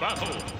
battle.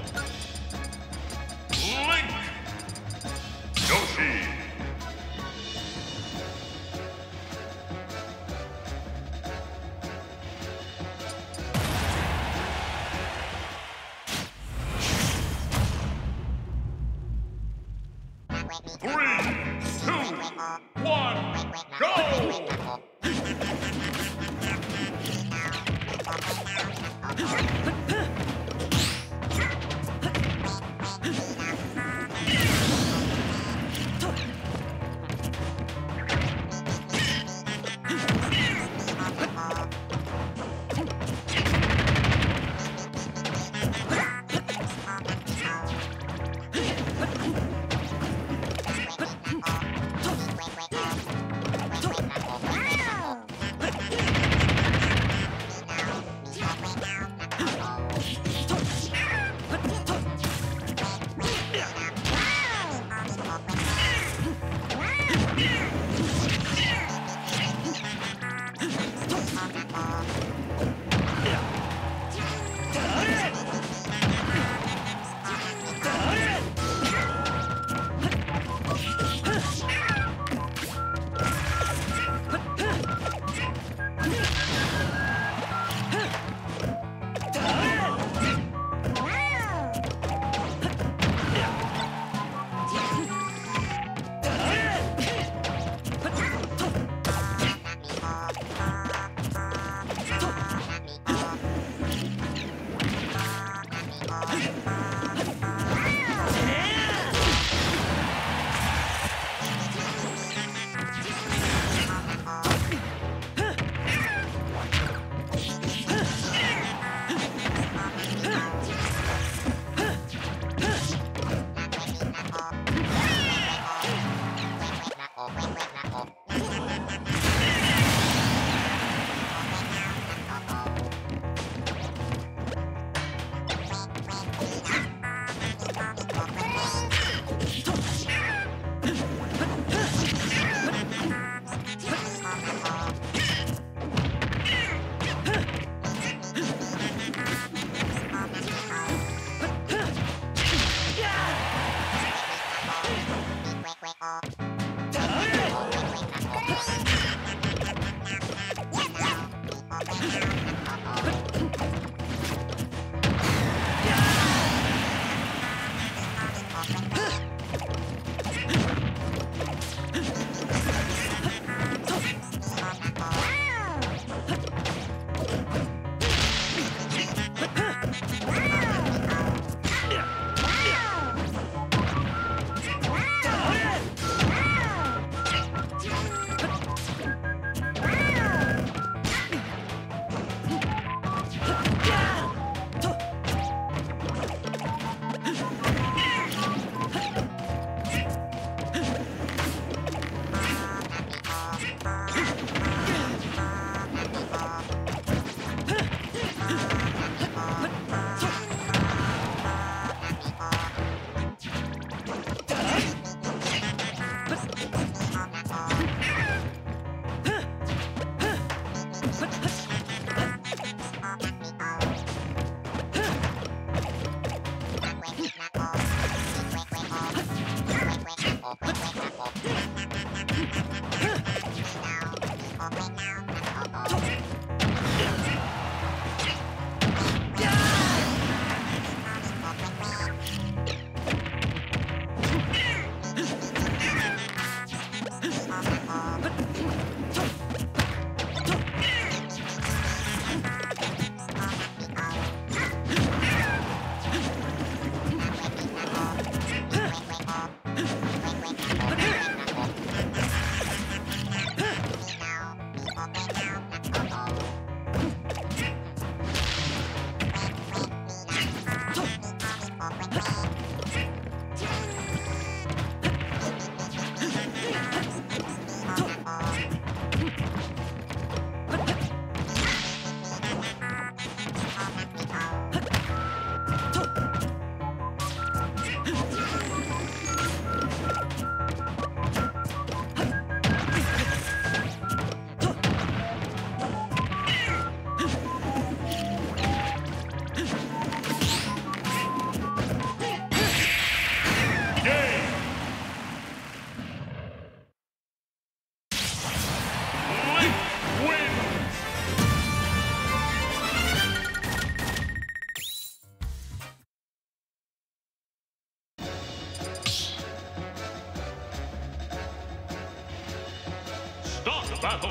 Battle,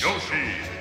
Yoshi.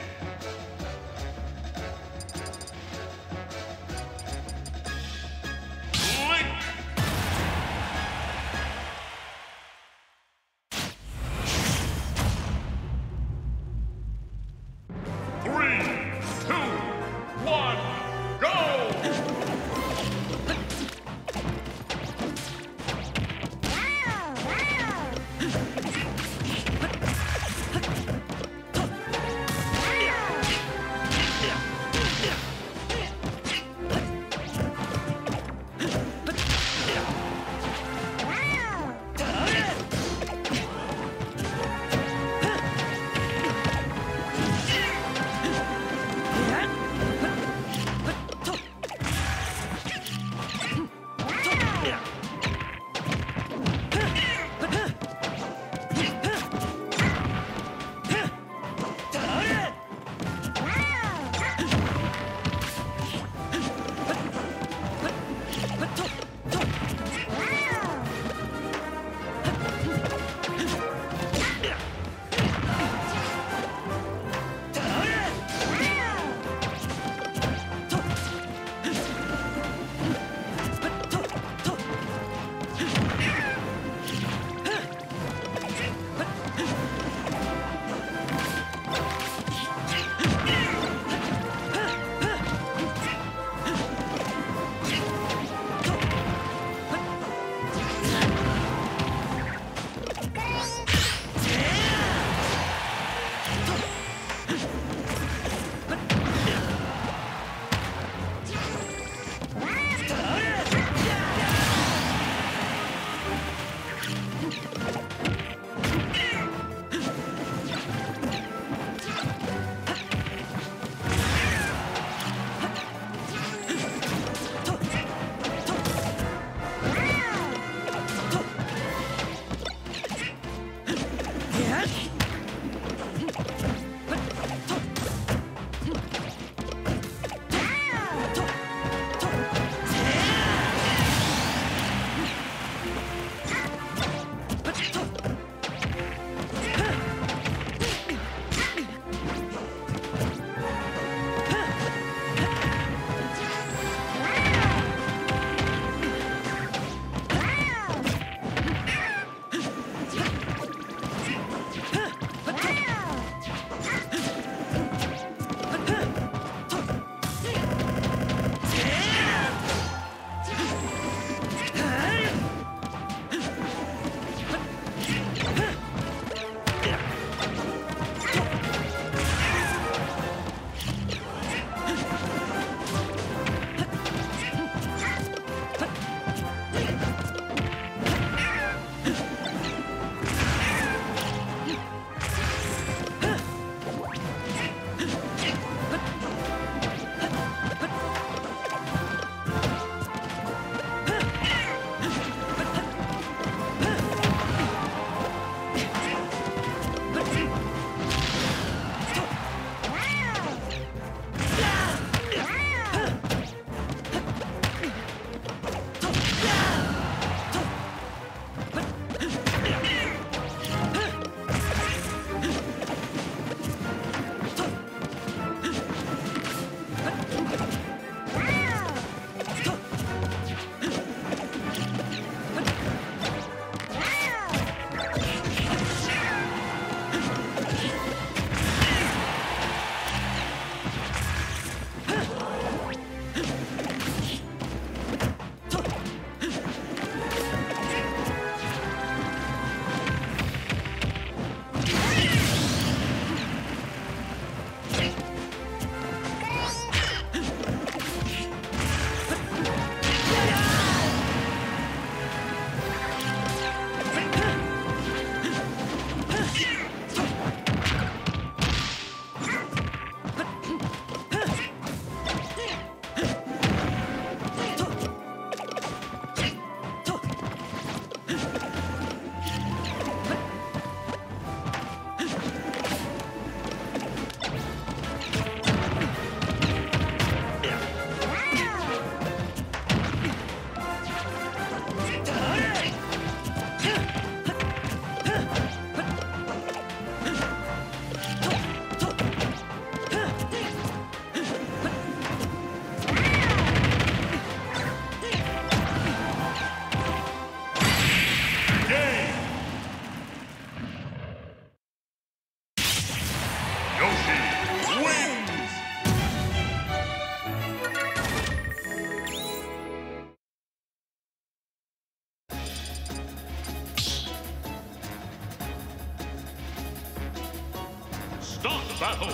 Battle.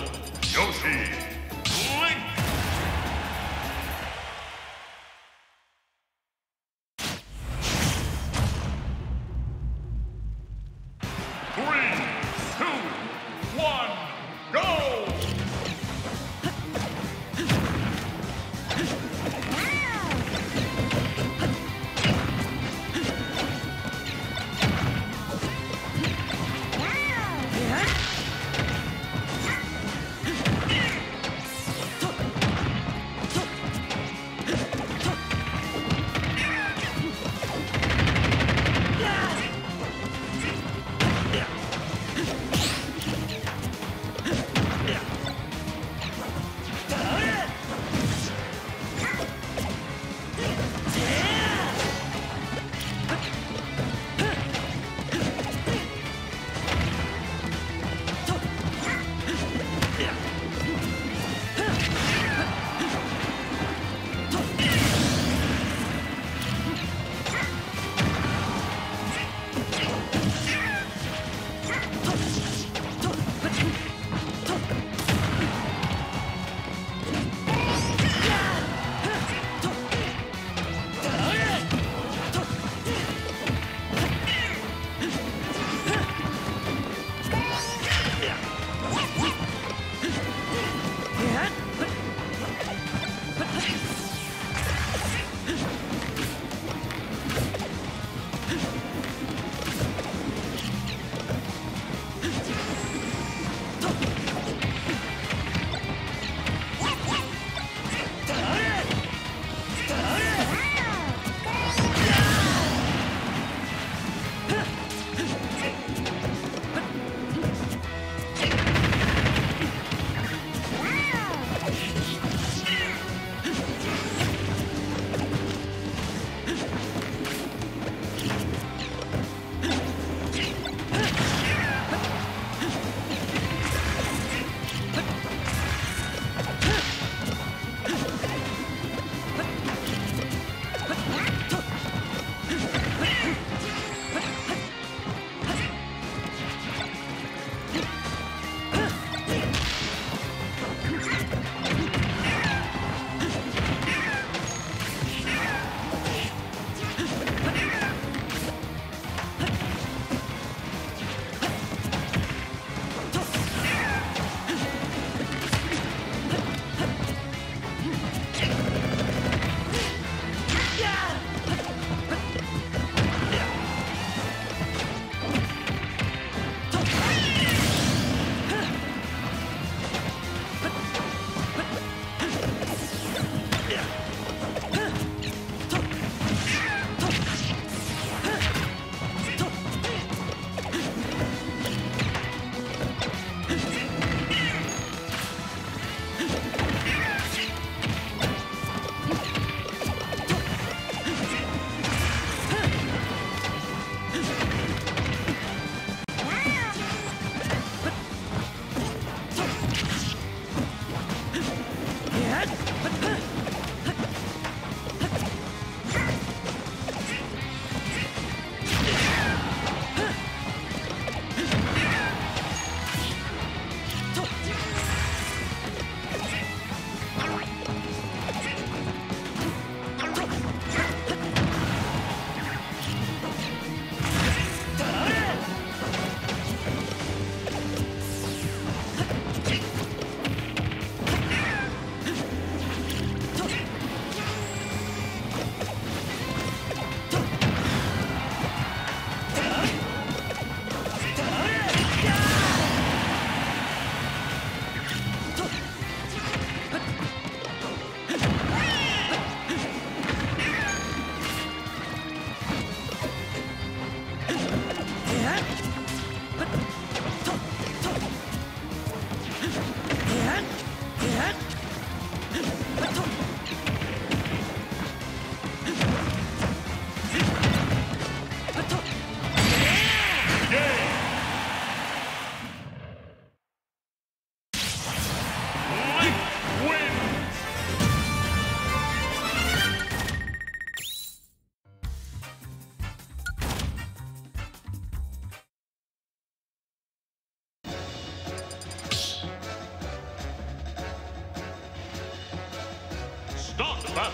Yoshi.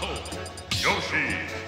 Battle, Yoshi.